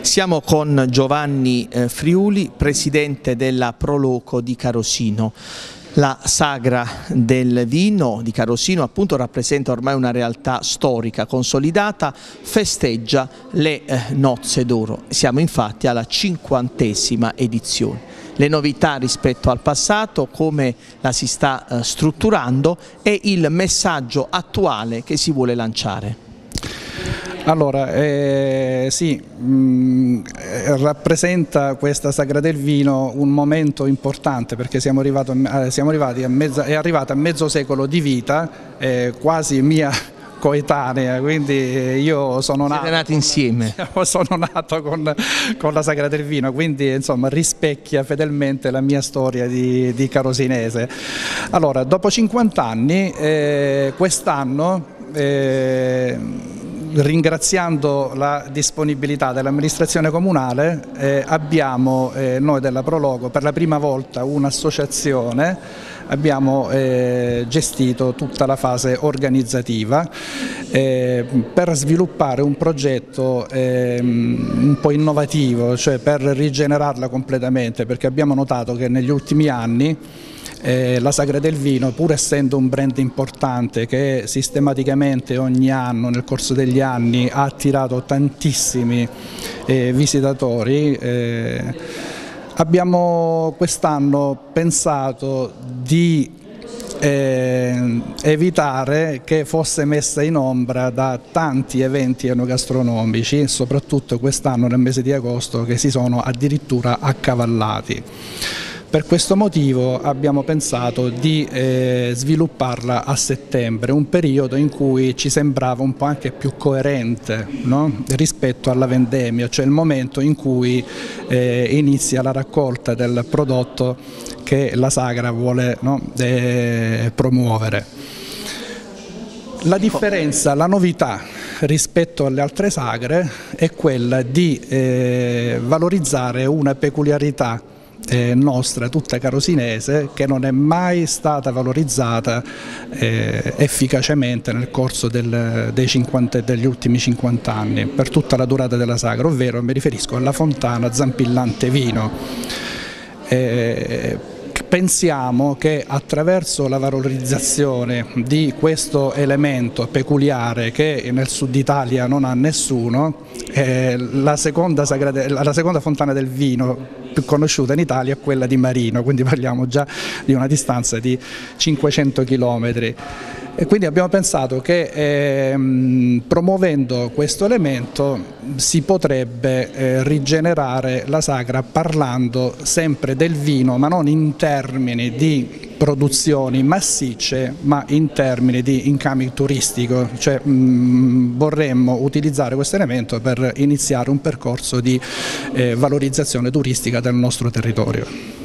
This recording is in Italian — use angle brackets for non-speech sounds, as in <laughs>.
Siamo con Giovanni eh, Friuli, presidente della Proloco di Carosino. La sagra del vino di Carosino appunto rappresenta ormai una realtà storica consolidata, festeggia le eh, nozze d'oro. Siamo infatti alla cinquantesima edizione. Le novità rispetto al passato, come la si sta eh, strutturando e il messaggio attuale che si vuole lanciare. Allora, eh, sì, mh, mm, rappresenta questa Sagra del Vino un momento importante perché siamo, arrivato, eh, siamo arrivati a mezza, è arrivata a mezzo secolo di vita, eh, quasi mia <laughs> coetanea, quindi io sono nato, Siete nati insieme. <laughs> sono nato con, con, la Sagra del Vino, quindi insomma rispecchia fedelmente la mia storia di, di carosinese. Allora, dopo 50 anni, eh, quest'anno eh, ringraziando la disponibilità dell'amministrazione comunale eh, abbiamo eh, noi della Prologo per la prima volta un'associazione abbiamo eh, gestito tutta la fase organizzativa eh, per sviluppare un progetto eh, un po' innovativo, cioè per rigenerarla completamente perché abbiamo notato che negli ultimi anni eh, la Sagra del Vino, pur essendo un brand importante che sistematicamente ogni anno, nel corso degli anni, ha attirato tantissimi eh, visitatori, eh, abbiamo quest'anno pensato di eh, evitare che fosse messa in ombra da tanti eventi enogastronomici, soprattutto quest'anno nel mese di agosto che si sono addirittura accavallati. Per questo motivo abbiamo pensato di eh, svilupparla a settembre, un periodo in cui ci sembrava un po' anche più coerente no? rispetto alla vendemmia, cioè il momento in cui eh, inizia la raccolta del prodotto che la Sagra vuole no? eh, promuovere. La differenza, la novità rispetto alle altre sagre è quella di eh, valorizzare una peculiarità eh, nostra, tutta carosinese, che non è mai stata valorizzata eh, efficacemente nel corso del, 50, degli ultimi 50 anni, per tutta la durata della sagra, ovvero mi riferisco alla fontana Zampillante Vino. Eh, pensiamo che attraverso la valorizzazione di questo elemento peculiare che nel sud Italia non ha nessuno, eh, la, seconda la seconda fontana del vino più conosciuta in Italia è quella di Marino, quindi parliamo già di una distanza di 500 km. E quindi abbiamo pensato che ehm, promuovendo questo elemento si potrebbe eh, rigenerare la sagra parlando sempre del vino, ma non in termini di produzioni massicce, ma in termini di incoming turistico, cioè mh, vorremmo utilizzare questo elemento per iniziare un percorso di eh, valorizzazione turistica del nostro territorio.